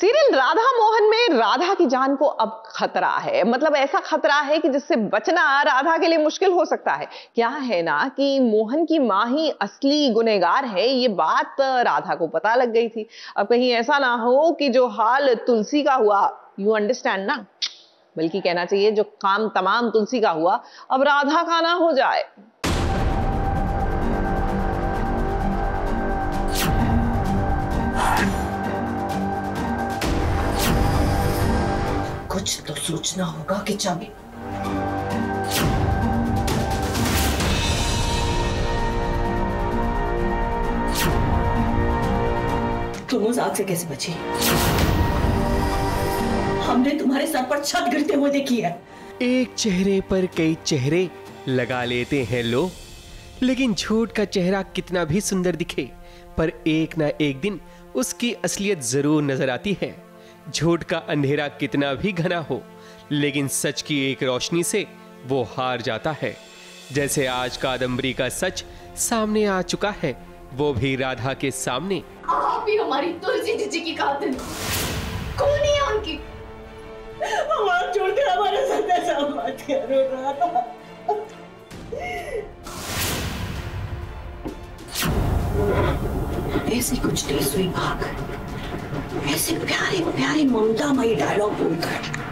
Serial Radha Mohan में राधा की जान को अब खतरा है। मतलब ऐसा खतरा है कि जिससे बचना राधा के लिए मुश्किल हो सकता है। क्या है ना कि मोहन की माँ ही असली गुनेगार है, ये बात राधा को पता लग गई थी। अब कहीं ऐसा ना हो कि जो हाल तुलसी का हुआ यू अंडरस्टैंड ना? बल्कि कहना चाहिए जो काम तमाम तुलसी का हुआ, अब राधा का ना हो जाए। सोचना होगा कि चाबी तुम उस आग से कैसे बची हमने तुम्हारे सर पर छत गिरते हुए देखी है। एक चेहरे पर कई चेहरे लगा लेते हैं लोग लेकिन झूठ का चेहरा कितना भी सुंदर दिखे पर एक ना एक दिन उसकी असलियत ज़रूर नज़र आती है। झूठ का अंधेरा कितना भी घना हो, लेकिन सच की एक रोशनी से वो हार जाता है। जैसे आज कादम्बरी का सच सामने आ चुका है, वो भी राधा के सामने। आप ही हमारी तुलसी जीजी की कातिल कौन है उनकी? हमारा छोड़कर हमारे साथ ऐसा मत करो राधा। ऐसी कुछ देश हुई भाग। ऐसे प्यारे प्यारे ममतामयी डायलॉग बोलकर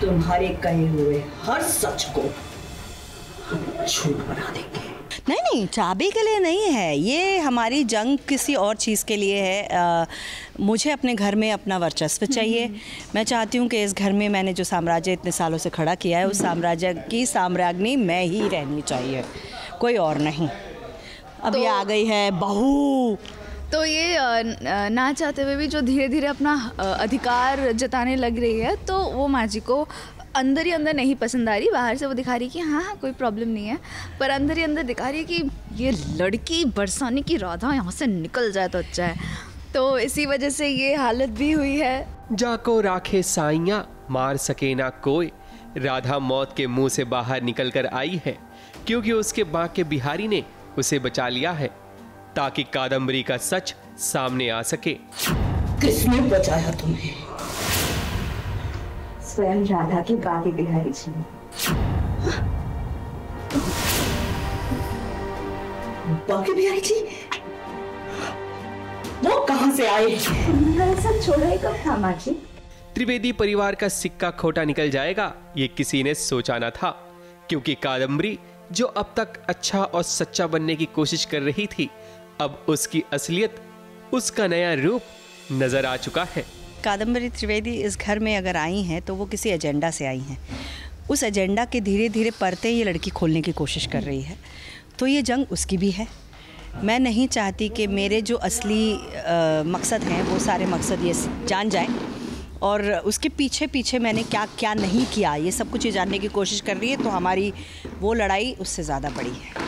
तुम्हारे कहे हुए हर सच को हम झूठ बना देंगे। नहीं नहीं चाबी के लिए नहीं है। ये हमारी जंग किसी और चीज़ के लिए है। आ, मुझे अपने घर में अपना वर्चस्व चाहिए। मैं चाहती हूँ कि इस घर में मैंने जो साम्राज्य इतने सालों से खड़ा किया है उस साम्राज्य की साम्राज्ञी मैं ही रहनी चाहिए। कोई और नहीं। अब तो- ये आ गई है बहू। तो ये ना चाहते हुए भी जो धीरे धीरे अपना अधिकार जताने लग रही है तो वो माँ जी को अंदर ही अंदर नहीं पसंद आ रही। बाहर से वो दिखा रही कि हाँ हाँ कोई प्रॉब्लम नहीं है। पर अंदर ही अंदर दिखा रही है कि, ये लड़की बरसाने की राधा यहाँ से निकल जाए तो अच्छा है। तो इसी वजह से ये हालत भी हुई है। जाको राखे साइया, मार सके ना कोई। राधा मौत के मुँह से बाहर निकल कर आई है, क्योंकि उसके बांके बिहारी ने उसे बचा लिया है। ताकि कादम्बरी का सच सामने आ सके। किसने बचाया तुम्हें? स्वयं राधा की बाकी बिहारी जी। बाकी बिहारी जी? वो कहाँ से आए? सब छोड़ा ही कब था माँ जी। त्रिवेदी परिवार का सिक्का खोटा निकल जाएगा ये किसी ने सोचा ना था क्योंकि कादम्बरी जो अब तक अच्छा और सच्चा बनने की कोशिश कर रही थी अब उसकी असलियत उसका नया रूप नज़र आ चुका है। कादम्बरी त्रिवेदी इस घर में अगर आई हैं तो वो किसी एजेंडा से आई हैं। उस एजेंडा के धीरे धीरे परते ये लड़की खोलने की कोशिश कर रही है। तो ये जंग उसकी भी है। मैं नहीं चाहती कि मेरे जो असली अ, मकसद हैं वो सारे मकसद ये जान जाएँ। और उसके पीछे पीछे मैंने क्या क्या नहीं किया ये सब कुछ ये जानने की कोशिश कर रही है तो हमारी वो लड़ाई उससे ज़्यादा बड़ी है।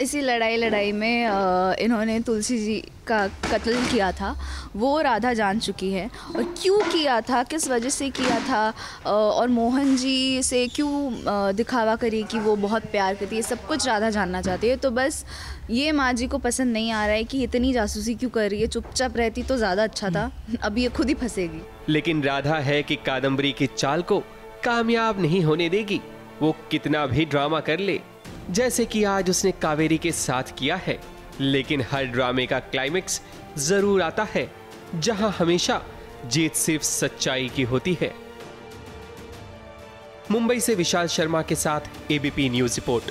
इसी लड़ाई लड़ाई में इन्होंने तुलसी जी का कत्ल किया था। वो राधा जान चुकी है। और क्यों किया था? किस वजह से किया था? और मोहन जी से क्यों दिखावा करी कि वो बहुत प्यार करती है? सब कुछ राधा जानना चाहती है। तो बस ये माँ जी को पसंद नहीं आ रहा है कि इतनी जासूसी क्यों कर रही है। चुपचाप रहती तो ज़्यादा अच्छा था। अब ये खुद ही फंसेगी। लेकिन राधा है कि कादम्बरी की चाल को कामयाब नहीं होने देगी। वो कितना भी ड्रामा कर ले जैसे कि आज उसने कावेरी के साथ किया है, लेकिन हर ड्रामे का क्लाइमेक्स ज़रूर आता है, जहाँ हमेशा जीत सिर्फ़ सच्चाई की होती है। मुंबई से विशाल शर्मा के साथ ABP News report